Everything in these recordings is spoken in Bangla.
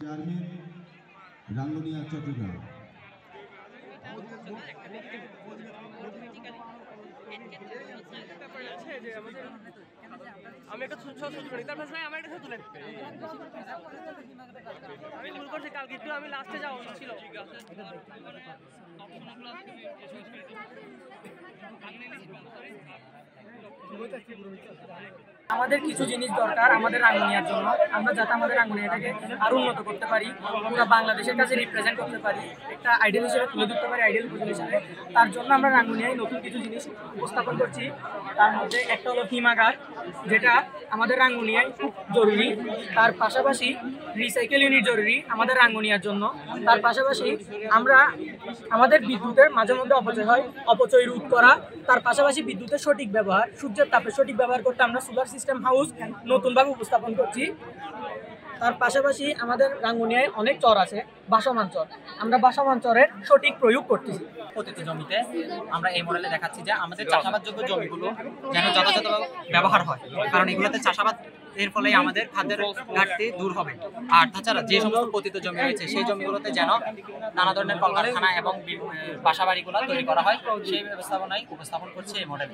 চেয়ারম্যান রাঙ্গুনিয়া চট্টগ্রাম। আছে যে আমাদের আমি একটা ছোট ছোট করি। ভাই আমার একটা তুলেন আমি ভুল করছি কালকে একটু আমি লাস্টে যাওয়া উচিত ছিল। আমাদের কিছু জিনিস দরকার আমাদের রাঙ্গুনিয়ার জন্য। আমরা যাতে আমাদের রাঙ্গুনিয়াটাকে আরও উন্নত করতে পারি পুরো বাংলাদেশের কাছে রিপ্রেজেন্ট করতে পারি, একটা আইডিয়াল হিসেবে তুলে ধরতে পারি আইডিয়াল উপজেলা হিসেবে তার জন্য আমরা রাঙ্গুনিয়ায় নতুন কিছু জিনিস উপস্থাপন করছি। তার মধ্যে একটা হলো হিমাগার যেটা আমাদের রাঙ্গুনিয়ায় খুব জরুরি। তার পাশাপাশি রিসাইকেল ইউনিট জরুরি আমাদের রাঙ্গুনিয়ার জন্য। তার পাশাপাশি আমরা আমাদের বিদ্যুতের মাঝে মধ্যে অপচয় হয়, অপচয় রোধ করা। তার পাশাপাশি বিদ্যুতের সঠিক ব্যবহার, সূর্যের তাপের সঠিক ব্যবহার করতে আমরা সোলার সিস্টেম হাউস নতুনভাবে উপস্থাপন করছি। তার পাশাপাশি আমাদের রাঙ্গুনিয়ায় অনেক চর আছে বাসমান চর। আমরা বাসমান চরের সঠিক প্রয়োগ করতেছি। পতিত জমিতে আমরা এই মডেলে দেখাচ্ছি যে আমাদের চাষাবাদযোগ্য জমিগুলো যেন যথাযথ ব্যবহার হয়। কারণ এগুলোতে চাষাবাদ, এর ফলে আমাদের খাদ্যের ঘাটতি দূর হবে। আর তাছাড়া যে সমস্ত পতিত জমি রয়েছে, সেই জমিগুলোতে যেন নানা ধরনের কলকারখানা এবং বাসাবাড়িগুলো তৈরি করা হয়, সেই ব্যবস্থাপনায় উপস্থাপন করছে এই মডেল।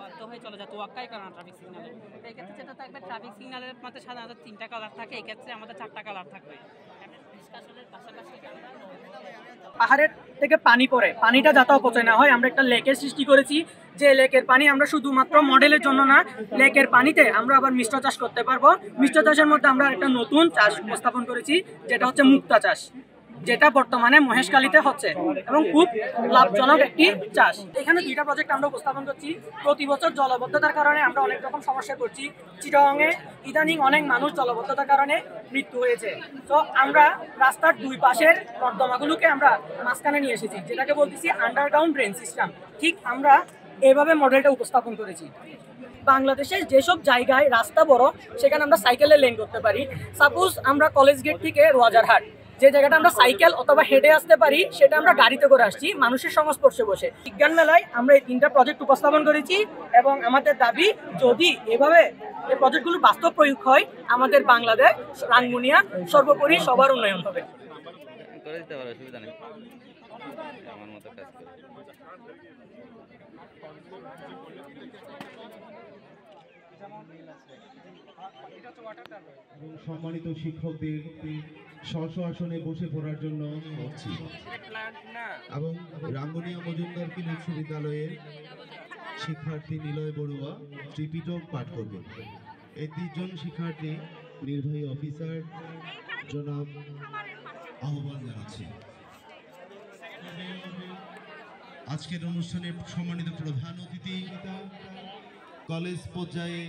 বাধ্য হয়ে চলে যায় তোয়াক্কাই কারণ ট্রাফিক সিগন্যালে এই ক্ষেত্রে থাকবে ট্রাফিক সিগন্যালের মধ্যে সাধারণত তিনটা কালার থাকে, এই ক্ষেত্রে আমাদের চারটা কালার থাকবে। পাহাড়ের থেকে পানি পড়ে। পানিটা যাতে অপচয় না হয়, আমরা একটা লেকের সৃষ্টি করেছি। যে লেকের পানি আমরা শুধুমাত্র মডেলের জন্য না, লেকের পানিতে আমরা আবার মিষ্ট চাষ করতে পারব। মিষ্ট চাষের মধ্যে আমরা একটা নতুন চাষ উপস্থাপন করেছি, যেটা হচ্ছে মুক্তা চাষ। যেটা বর্তমানে মহেশখালীতে হচ্ছে এবং খুব লাভজনক একটি চাষ। এখানে দুইটা প্রজেক্ট আমরা উপস্থাপন করছি। প্রতি বছর জলবদ্ধতার কারণে আমরা অনেক রকম সমস্যা করছি। চিটংয়ে ইদানিং অনেক মানুষ জলবদ্ধতার কারণে মৃত্যু হয়েছে। তো আমরা রাস্তার দুই পাশের নর্দমাগুলোকে আমরা মাঝখানে নিয়ে এসেছি, যেটাকে বলতেছি আন্ডারগ্রাউন্ড ড্রেন সিস্টেম ঠিক আমরা এভাবে মডেলটা উপস্থাপন করেছি। বাংলাদেশের যেসব জায়গায় রাস্তা বড়, সেখানে আমরা সাইকেলে লেন করতে পারি। সাপোজ আমরা কলেজ গেট থেকে রোয়াজারহাট। যে জায়গাটা আমরা সাইকেল অথবা হেঁটে আসতে পারি, সেটা আমরা গাড়িতে করে আসছি, মানুষের সংস্পর্শে বসে। বিজ্ঞান মেলায় আমরা এই তিনটা প্রজেক্ট উপস্থাপন করেছি এবং আমাদের দাবি, যদি এভাবে এই প্রজেক্টগুলো বাস্তব প্রয়োগ হয়, আমাদের বাংলাদেশ, রাঙ্গুনিয়া সর্বোপরি সবার উন্নয়ন হবে। সম্মানিত শিক্ষকদের স্ব আসনে বসে পড়ার জন্য এবং রাঙ্গুনিয়া মজুমদার উচ্চ বিদ্যালয়ের শিক্ষার্থী নিলয় বড়ুয়া ত্রিপিটক পাঠ করবেন। এই তিনজন শিক্ষার্থী নির্বাহী অফিসার জনাব আহ্বান জানাচ্ছি। আজকের অনুষ্ঠানে সম্মানিত প্রধান অতিথি কলেজ পর্যায়ে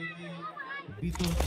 বিতর্ক।